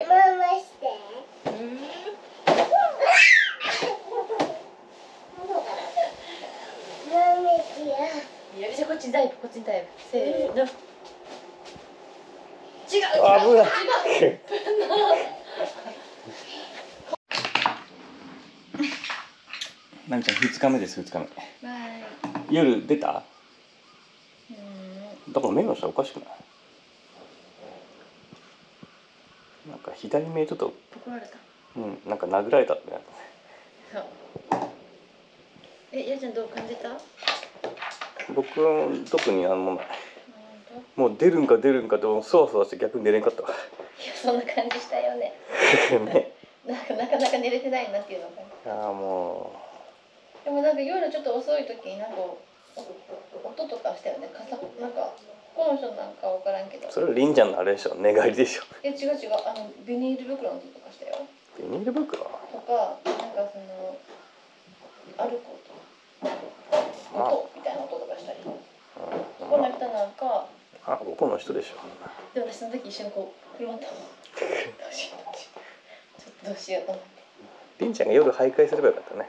よしこっちにダイブこっちにダイブせーの。違う危ない。なみちゃん2日目です2日目。バイ。夜出た？うん。だから目の下おかしくないなんか左目ちょっと怒られた。うんなんか殴られたってな。ったそう。えやちゃんどう感じた？僕は特になんもない。本もう出るんか出るんかとそわそわして逆に寝れんかったいやそんな感じしたよね。ね。なんかなかなか寝れてないなっていうのがああもでもなんか夜ちょっと遅い時になんか音とかしたよね。かさなんかこの人なんかわからんけど。うそれはりんちゃんのあれでしょ。寝返りでしょ。え違う違う。あのビニール袋の音とかしたよ。ビニール袋？とかなんかその歩く音。音みたいな音とかしたり。この人なんかあここの人でしょ。で私その時一緒にこう車ったもんどうしよう。どうしようちょっとどうしようと思ってりんちゃんが夜徘徊すればよかったね。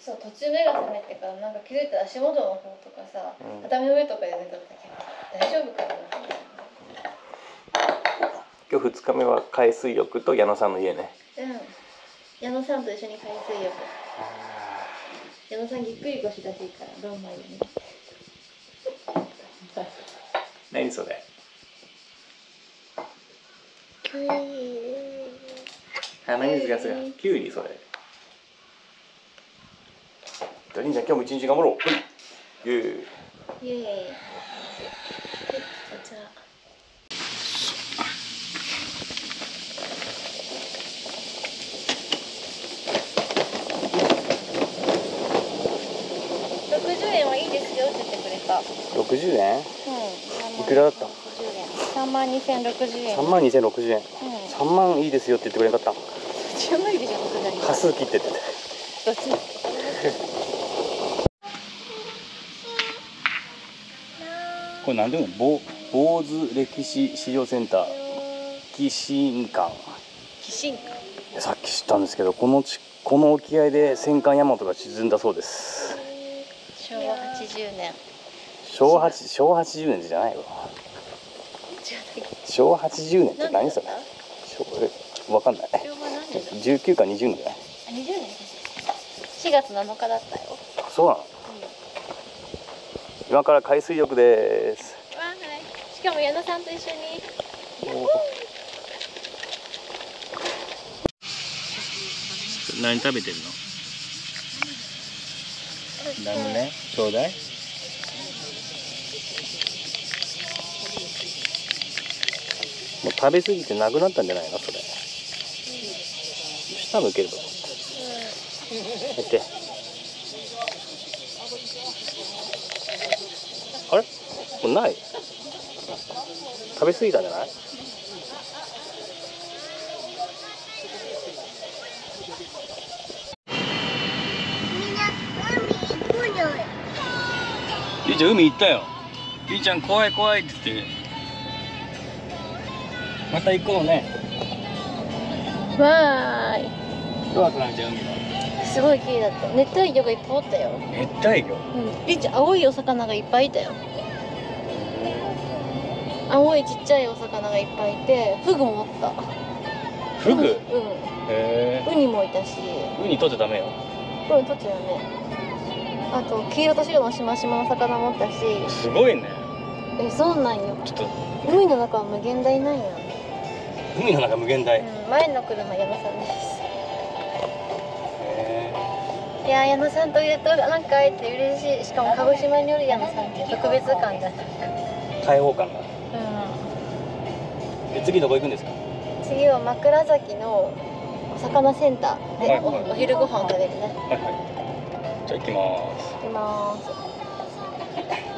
そう途中目が覚めてからなんか気づいたら足元の方とかさ、うん。畳の上とかで寝とったけど大丈夫かな。今日2日目は海水浴と矢野さんの家ね。うん。矢野さんと一緒に海水浴。矢野さんぎっくり腰らしいからどんまいよね。何それ？鼻水がするキュウリそれ。じゃありんちゃん今日も一日頑張ろう。はいイエーイ。イエーイはいお茶60円はいいですよって言ってくれた60円？うん。いくらだった？60円3万2060円。3万2060円。うん。3万いいですよって言ってくれなかった？一応無理でしょさすがに端数切ってって。どっち？これ何でも坊坊主歴史資料センター紀信館。寄進かさっき知ったんですけどこのちこの沖合で戦艦大和が沈んだそうです。昭和80年昭和8昭和80年じゃないわ。昭和80年って何それ？わかんない。た昭和何年だ？19か20年じゃないあ20年4月7日だったよ、あそうなの？今から海水浴です。わーい。しかも矢野さんと一緒に。何食べてるの？ラムネちょうだいもう食べ過ぎてなくなったんじゃないの？それ。下向ければ。やって。あれ？もうない。食べ過ぎたんじゃない？ゆいちゃん海行ったよ。ゆいちゃん怖い怖いって言ってまた行こうね。わーどうだったなみちゃん海は。いすごい綺麗だった。熱帯魚がいっぱいおったよ。熱帯魚？うん。リッチ青いお魚がいっぱいいたよ。青いちっちゃいお魚がいっぱいいてフグもおった。フグ？うへんウニもいたし。えウニ取っちゃダメよ。これ取っちゃうよねあと黄色と白のしましまの魚もおったし。すごいね。えそうなんよ。ちょっと。海の中は無限大なんや、海の中無限大。へうん、前の車矢野さんです。えいやー矢野さんといるとなんか会えて嬉しい。しかも鹿児島におる矢野さんって特別感が。開放感が。うで次どこ行くんですか？ん次は枕崎のお魚センター。でおはいはい。お昼ご飯を食べるね。はいはい。じゃあ行きます。行きます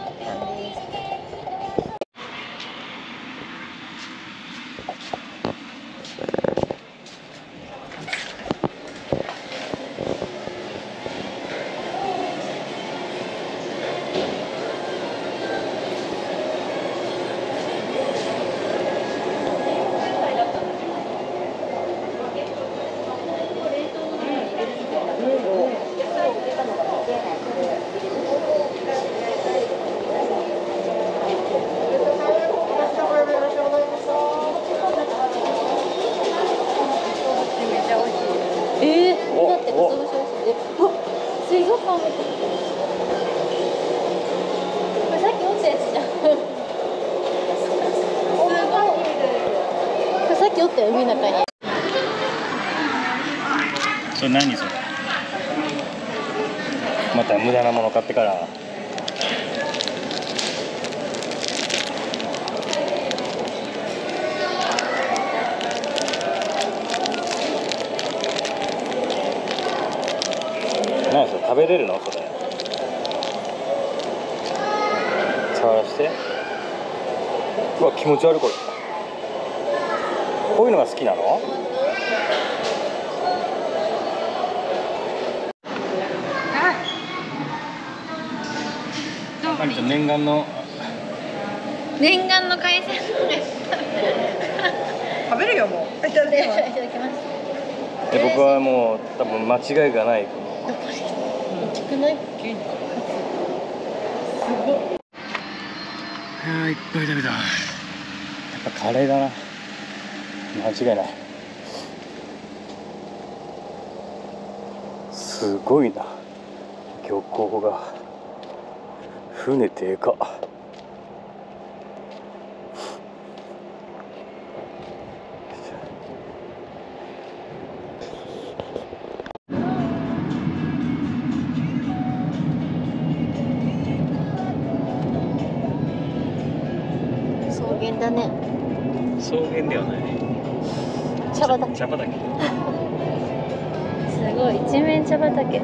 海の中にそれ何それ？また無駄なもの買ってから何それ食べれるのそれ触らしてうわ気持ち悪いこれこういうのが好きなの？何か念願の。念願の海鮮。食べるよもう。いただできます。で僕はもう多分間違いがない。大きくない？すごいあいっぱい食べたぱカレーだな。間違いない。すごいな。漁港が。船でかっ。だね。草原ではない茶畑。茶畑。すごい。一面茶畑。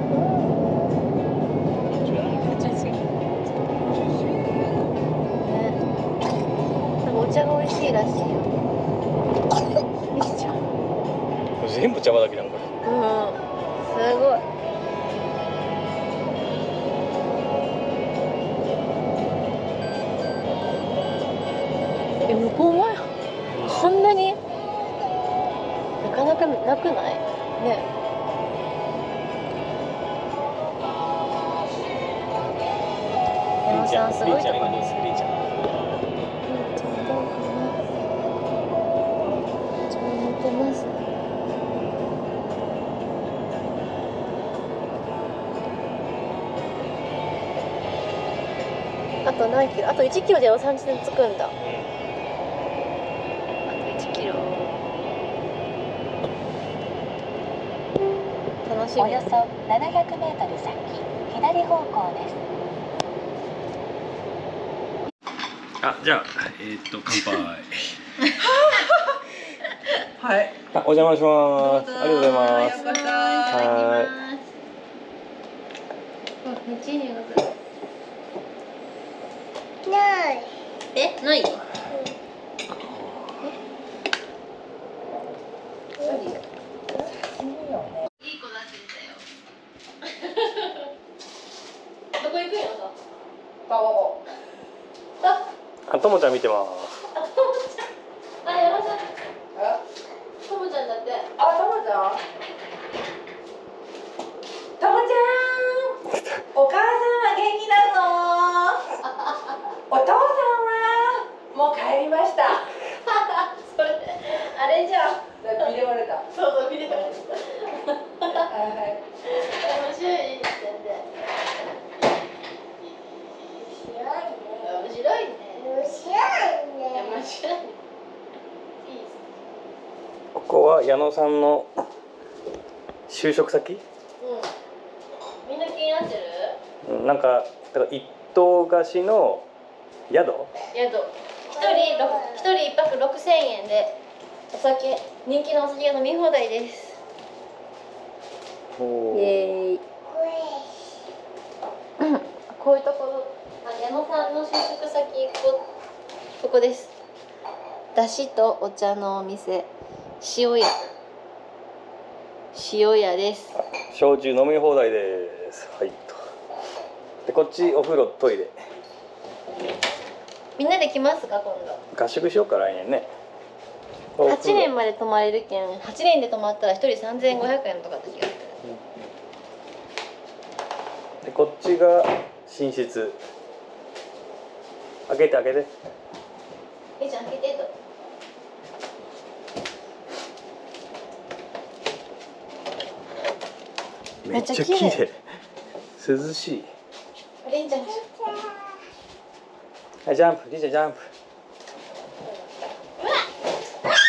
お茶が美味しいらしいよ。全部茶畑なのこれうん。すごいね。山さんすごいちあと何キロあと1キロで山山地点着くんだ。あと1キロ楽しみ。およそ700メートル先左方向です。あじゃあえー、っと乾杯。はい。あお邪魔します。ありがとうございます。はうん、めっちゃい。い匂いがす。る。ない。え、ない子だって言ったよ。どこ行くんやさ。タバコあ、あともちゃん見てますあ、ともちゃん。あ、山さん。えともちゃんだって。あタマちゃんタマちゃんお母さんは元気だぞお父さんはもう帰りましたそれ、あれじゃん。ビデオれたそうそう、見てた。面はい白いね。面白いね。面白いね。面白いね。いいここは矢野さんの就職先？うん。みんな気になってる？うんなんかだから一棟貸しの宿？宿。一人六一人一泊六千円でお酒人気のお酒が飲み放題です。イエーイ。こういうところ、あ矢野さんの就職先こここです。だしとお茶のお店塩屋。塩屋です。焼酎飲み放題です。はいと。でこっちお風呂トイレ。みんなで来ますか今度？合宿しようか来年ね。8年まで泊まれるけん。8年で泊まったら1人3500円とかだった気がする。でこっちが寝室。開けて開けて。えいちゃん開けてとめっちゃ綺麗。す涼しい。りんちゃん。はいジャンプりんちゃんジャンプ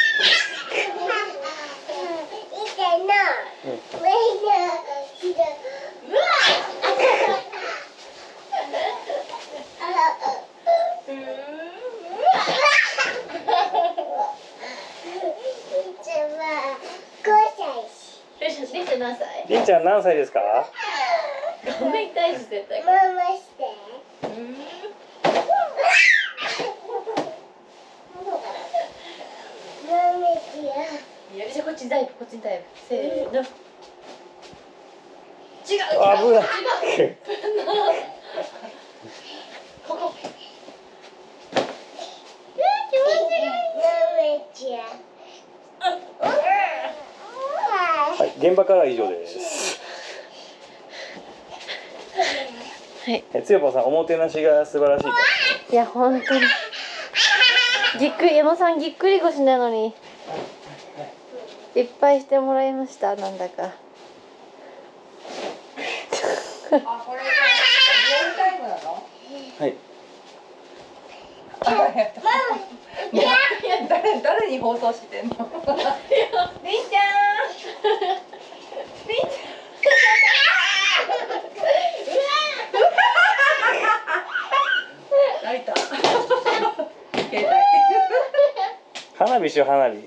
りんちゃんりんちゃん何歳りんちゃん何歳ですか？ごめん痛いし絶対いやじゃあこっちにダイブこっちにダイブせーの。違う違う。い 現場からは以上ですはい。えつよぽさんおもてなしが素晴らしいいや本当に。ぎっくり矢野さんぎっくり腰なのに。いっぱいしてもらいましたなんだか。あこれリアルタイムなの？はい。いやいや誰誰に放送してんの？りんちゃん。りんちゃん泣いた携帯花火しよう花火。うん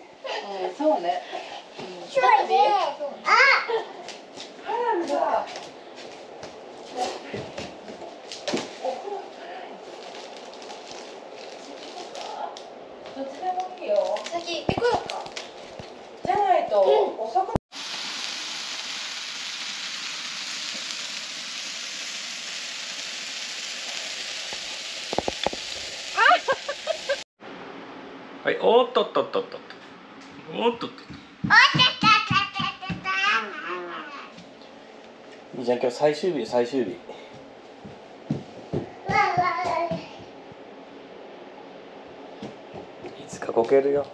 そうね。花火だどっちでもいいよ先行ってこようかじゃないと遅くはいおっとっとっとっとっとおっとっといいじゃん今日最終日最終日いつかこけるよ